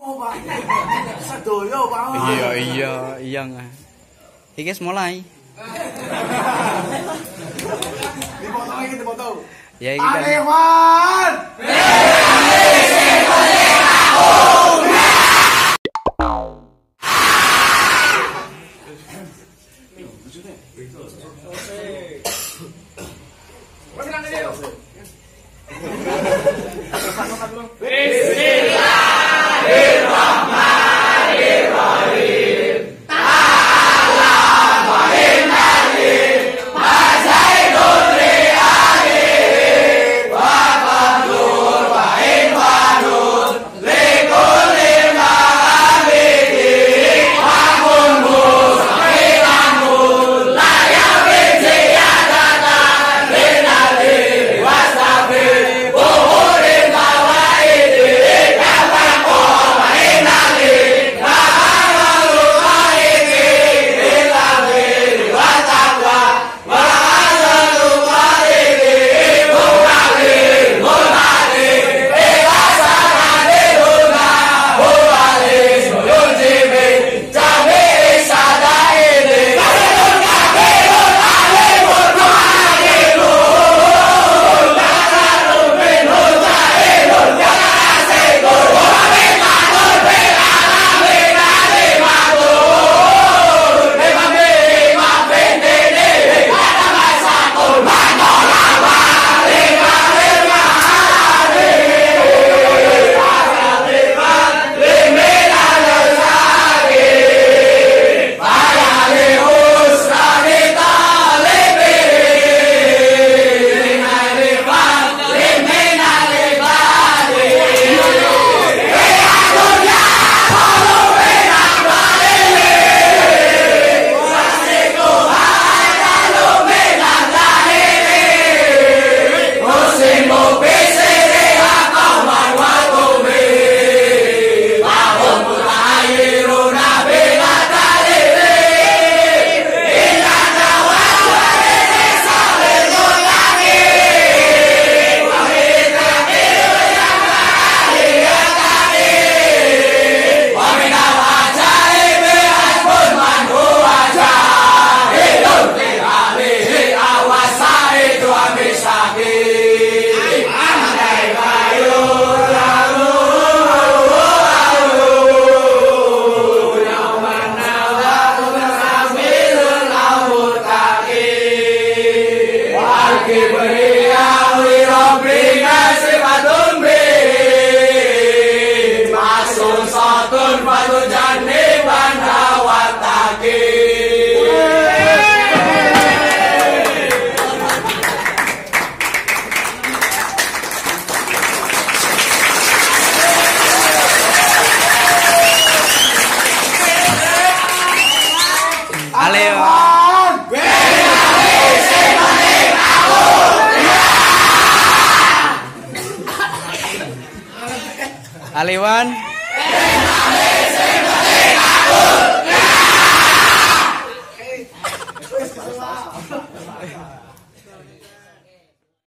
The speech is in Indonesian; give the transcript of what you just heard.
Oh, Pak. Sedoyo, Pak. Iya iya iya nggak. Iki wis mulai. Iki. Ya iki. Alewan.